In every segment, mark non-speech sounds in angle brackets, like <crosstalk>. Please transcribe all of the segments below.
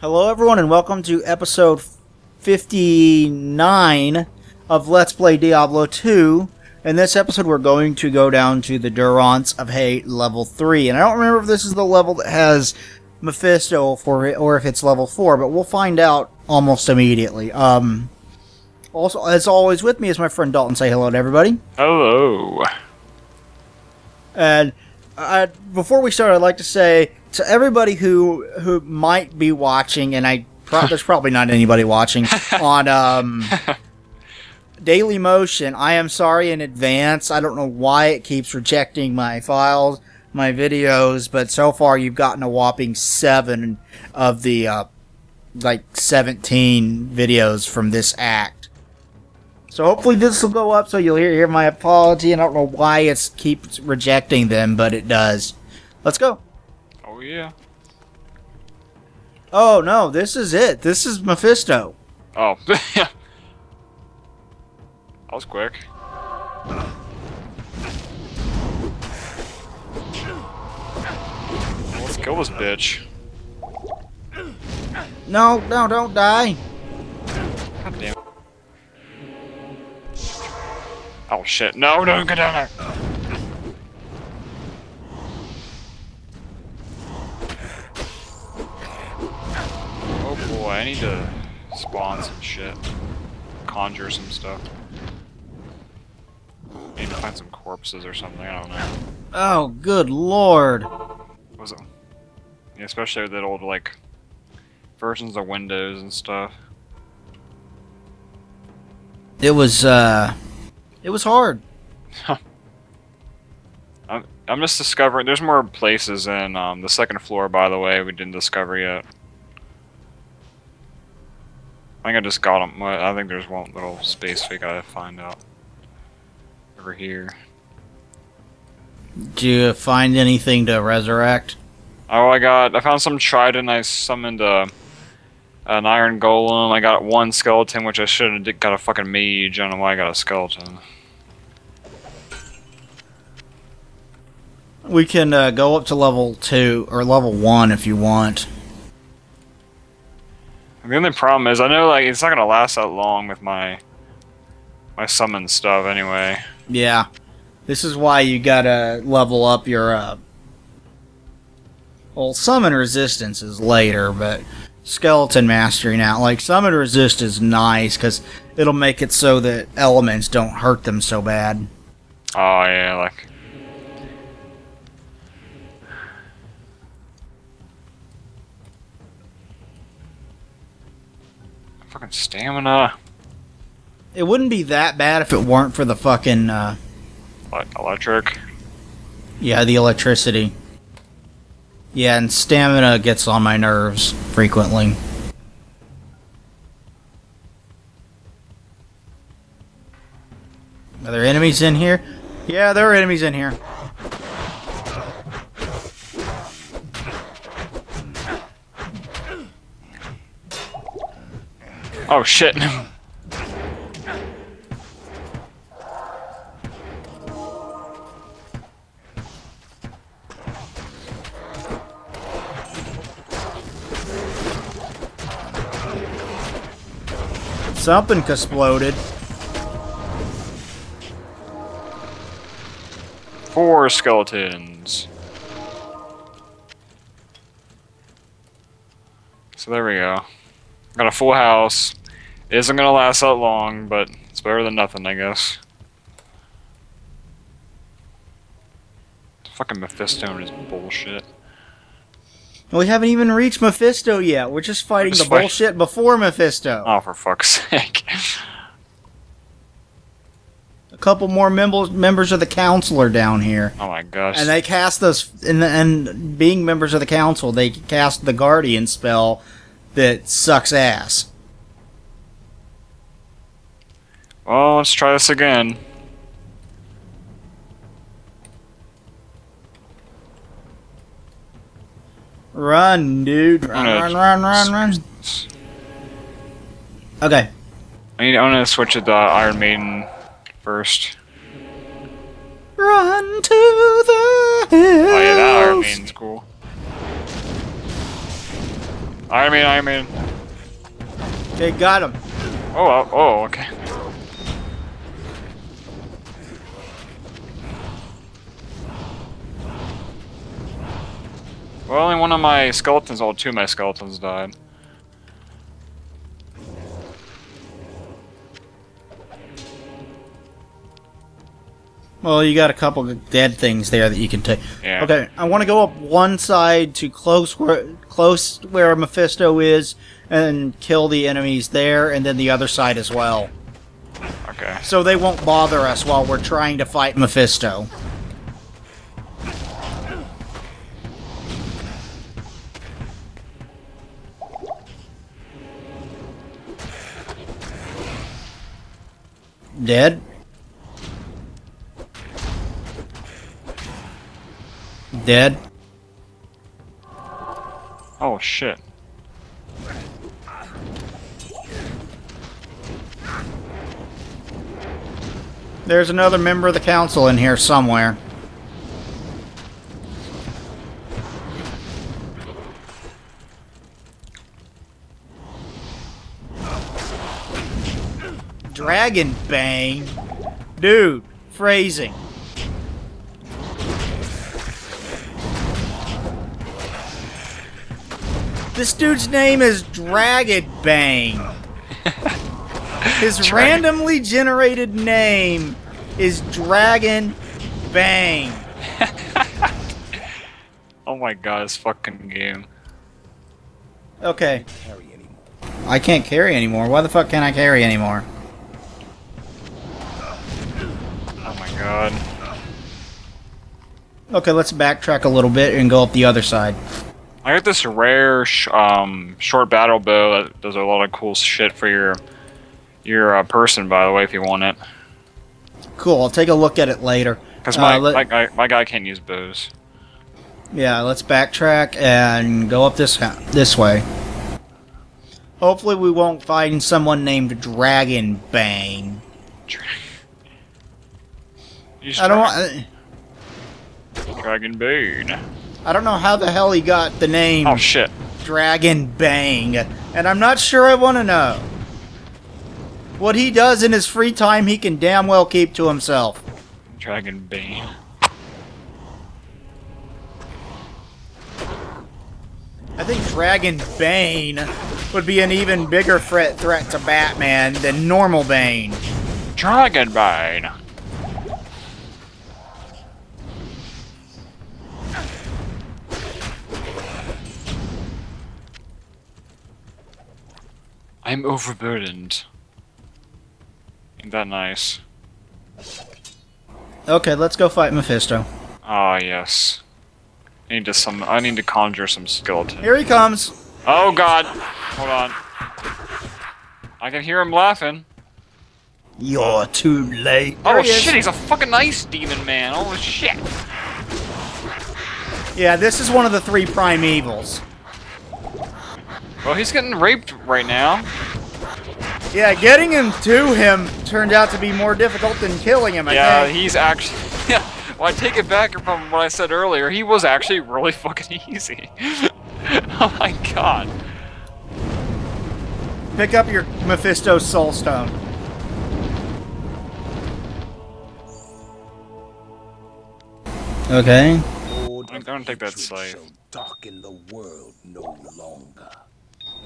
Hello, everyone, and welcome to episode 59 of Let's Play Diablo 2. In this episode, we're going to go down to the Durance of Hate level 3. And I don't remember if this is the level that has Mephisto for it, or if it's level 4, but we'll find out almost immediately. Um, also, as always, with me is my friend Dalton. Say hello to everybody. Hello. And uh, before we start, I'd like to say to everybody who who might be watching, and I pro- there's probably not anybody watching <laughs> on um, Daily Motion. I am sorry in advance. I don't know why it keeps rejecting my files, my videos, but so far you've gotten a whopping seven of the uh, like 17 videos from this act. So hopefully this will go up so you'll hear, hear my apology. And I don't know why it keeps rejecting them, but it does. Let's go. Oh yeah. Oh no, this is it. This is Mephisto. Oh. <laughs> yeah. That was quick. Let's kill this bitch. No, no, don't die. God damn. Oh shit. No, don't get down there. Conjure some stuff. Need to find some corpses or something, I don't know. Oh, good lord. Was it? Yeah, especially with that old, like, versions of Windows and stuff. It was, uh, it was hard. <laughs> I'm, I'm just discovering. There's more places in um, the second floor, by the way, we didn't discover yet. I think I just got them. I think there's one little space we gotta find out. Over here. Do you find anything to resurrect? Oh, I got. I found some trident. I summoned a, an iron golem. I got one skeleton, which I should have got a fucking mage. I don't know why I got a skeleton. We can uh, go up to level 2, or level 1 if you want. The only problem is, I know like it's not gonna last that long with my my summon stuff anyway. Yeah. This is why you gotta level up your, uh... Well, summon resistance is later, but skeleton mastery now. Like, summon resist is nice, because it'll make it so that elements don't hurt them so bad. Oh yeah, like fucking stamina, It wouldn't be that bad if it weren't for the fucking, uh... like electric. Yeah, the electricity. Yeah, and stamina gets on my nerves frequently. Are there enemies in here? Yeah, there are enemies in here. Oh shit. Something exploded. Four skeletons. So there we go. Got a full house. It isn't gonna last that long, but it's better than nothing, I guess. Fucking Mephisto is bullshit. We haven't even reached Mephisto yet. We're just fighting Just the fight- bullshit before Mephisto. Oh, for fuck's <laughs> sake. A couple more members members of the council are down here. Oh my gosh. And they cast those, and, and being members of the council, they cast the Guardian spell that sucks ass. Well, let's try this again. Run, dude. Run, run, run, run, run. Okay. I need. I'm gonna switch to the Iron Maiden first. Run to the hills. Oh yeah, that Iron Maiden's cool. I mean, I mean. Okay, got him. Oh, oh, oh, okay. Well, only one of my skeletons, well, two of my skeletons died. Well, you got a couple of dead things there that you can take. Yeah. Okay, I want to go up one side to close where close where Mephisto is, and kill the enemies there, and then the other side as well, Okay. so they won't bother us while we're trying to fight Mephisto. Dead. Dead. Oh, shit. There's another member of the council in here somewhere. Dragon Bane? Dude, phrasing. This dude's name is Dragon Bane. His Dragon- randomly generated name is Dragon Bang. <laughs> Oh my god, this fucking game. Okay. I can't carry anymore. Why the fuck can't I carry anymore? Oh my god. Okay, let's backtrack a little bit and go up the other side. I got this rare sh um, short battle bow that does a lot of cool shit for your your uh, person, by the way, if you want it. Cool, I'll take a look at it later. Because Uh, my, let- my, guy, my guy can't use bows. Yeah, let's backtrack and go up this this way. Hopefully we won't find someone named Dragon Bang. I don't want Dragon Bane. I don't know how the hell he got the name Oh shit. Dragon Bang, and I'm not sure I want to know. What he does in his free time, he can damn well keep to himself. Dragon Bane. I think Dragon Bane would be an even bigger threat threat to Batman than normal Bane. Dragon Bane. I'm overburdened. Ain't that nice? Okay, let's go fight Mephisto. Ah, yes. I need to some. I need to conjure some skeleton. Here he comes. Oh God! Hold on. I can hear him laughing. You're too late. Oh he is. shit! He's a fucking ice demon man. Oh shit! Yeah, this is one of the three Prime Evils. Well, he's getting raped right now. Yeah, getting him to him turned out to be more difficult than killing him. I yeah, think. he's actually. <laughs> Yeah. Well, I take it back from what I said earlier. He was actually really <laughs> fucking easy. <laughs> oh my god. Pick up your Mephisto Soul Stone. Okay. I'm of gonna take that hatred scythe. shall darken the world no longer.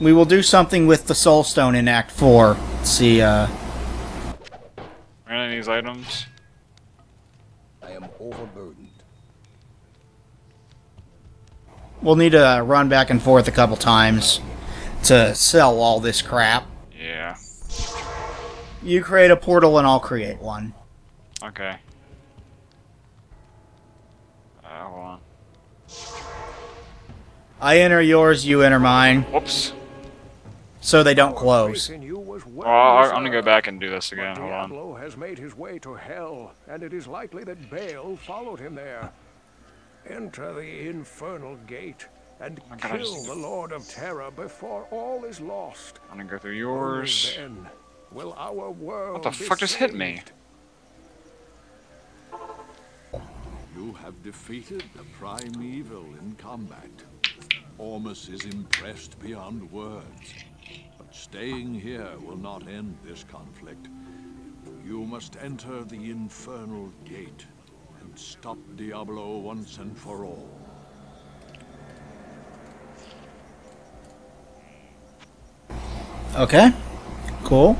We will do something with the Soul Stone in Act 4. Let's see, uh... Any of these items? I am overburdened. We'll need to run back and forth a couple times to sell all this crap. Yeah. You create a portal and I'll create one. Okay. Uh, hold on. I enter yours, you enter mine, Whoops. So they don't close. Faith in you was well Oh, I- I'm gonna go back and do this again. Hold on. Diablo has made his way to hell, and it is likely that Baal followed him there. Enter the infernal gate and Oh my God, kill the Lord of Terror before all is lost. I'm gonna go through yours. then will our world What the be fuck just hit me? You have defeated the Prime Evil in combat. Ormus is impressed beyond words. But staying here will not end this conflict. You must enter the Infernal Gate and stop Diablo once and for all. Okay. Cool.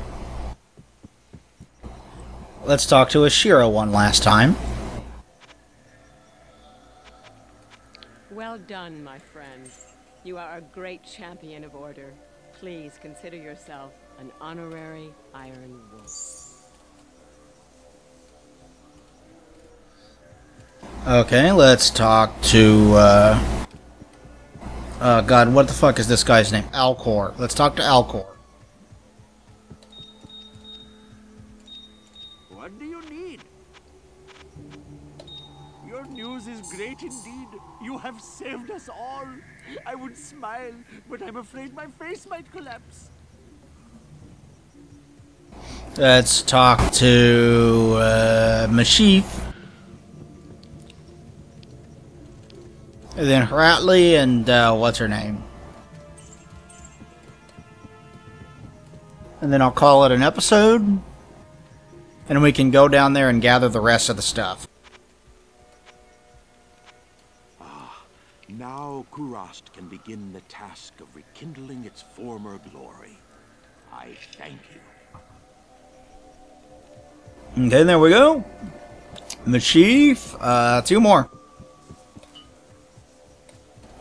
Let's talk to Asheara one last time. Well done, my friend. You are a great champion of order. Please consider yourself an honorary Iron Wolf. Okay, let's talk to, uh... Oh god, what the fuck is this guy's name? Alkor. Let's talk to Alkor. I would smile, but I'm afraid my face might collapse. Let's talk to, uh. And then Hratli and, uh, what's her name? And then I'll call it an episode. And we can go down there and gather the rest of the stuff. Now Kurast can begin the task of rekindling its former glory. I thank you. Okay, there we go. Meshif, uh, two more.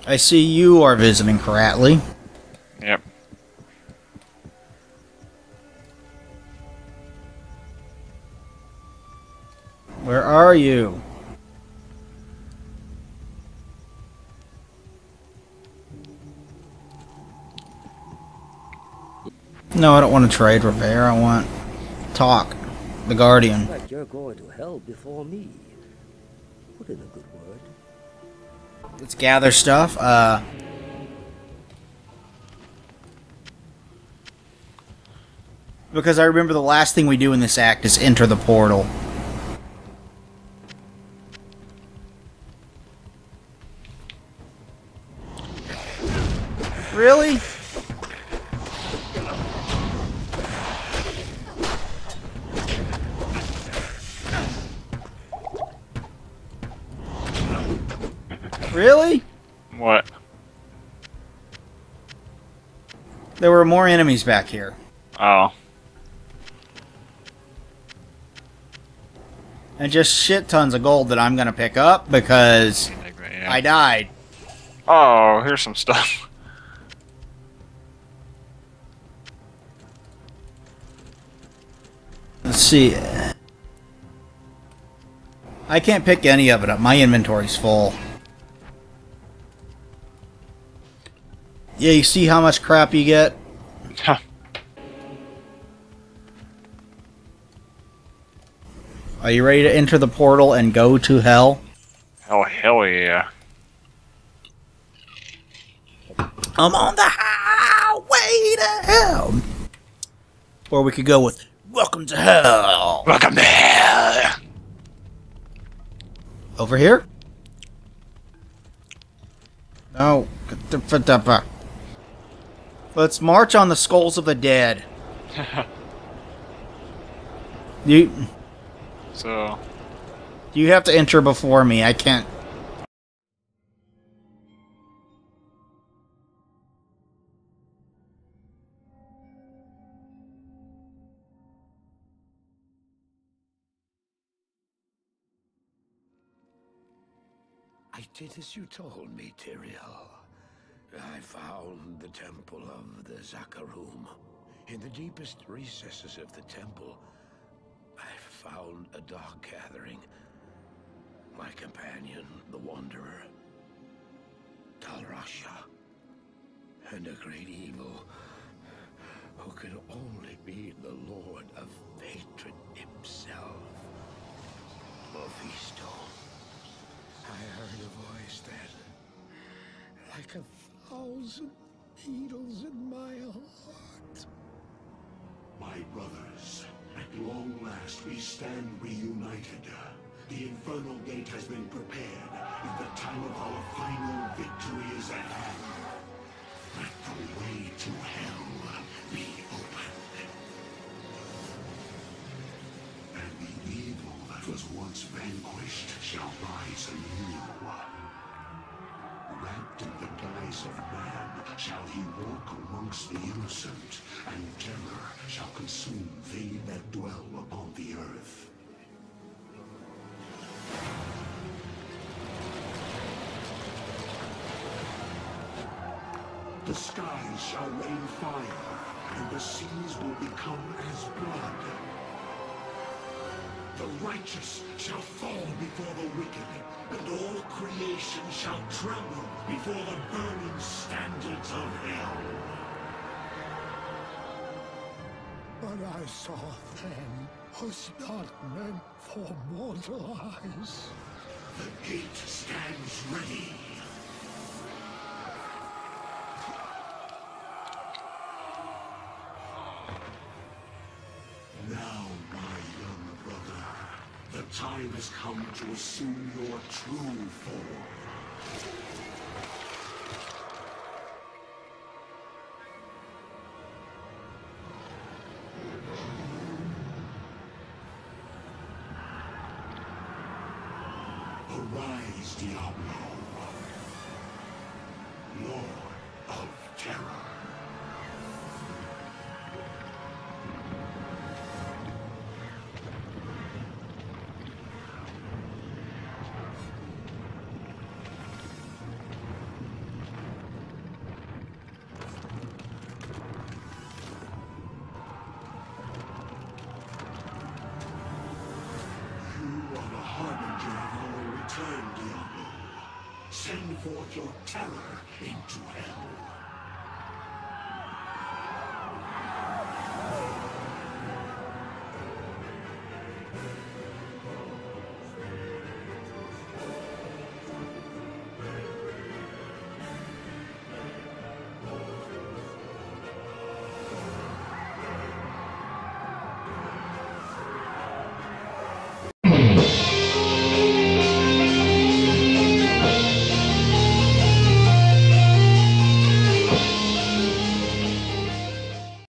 I see you are visiting Hratli. Yep. Where are you? No, I don't want to trade Revere. I want talk. The Guardian. But you're going to hell before me. Put in a good word. Let's gather stuff. Uh, because I remember the last thing we do in this act is enter the portal. Really? Really? What? There were more enemies back here. Oh. And just shit tons of gold that I'm gonna pick up because Yeah. I died. Oh, here's some stuff. <laughs> Let's see. I can't pick any of it up. My inventory's full. Yeah, you see how much crap you get? Are you ready to enter the portal and go to hell? oh, hell yeah. I'm on the highway to hell. Or we could go with Welcome to Hell. Welcome to hell. Over here? No. Let's march on the skulls of the dead. <laughs> you So, you have to enter before me. I can't. I did as you told me, Tyrael. I found the temple of the Zakarum. In the deepest recesses of the temple, I found a dark gathering. My companion, the Wanderer. Tal Rasha. And a great evil who can only be the Lord of Hatred himself. Mephisto. I heard a voice then, like a thousand needles in my heart. My brothers, at long last we stand reunited. The Infernal Gate has been prepared, and the time of our final victory is at hand. the way to hell be opened. And the evil that was once vanquished shall rise anew. Shall he walk amongst the innocent, and terror shall consume they that dwell upon the earth. The skies shall rain fire, and the seas will become as blood. The righteous shall fall before the wicked, and all creation shall tremble before the burning standards of hell. What I saw then was not meant for mortal eyes. The gate stands ready. Time has come to assume your true form. Forth your terror into.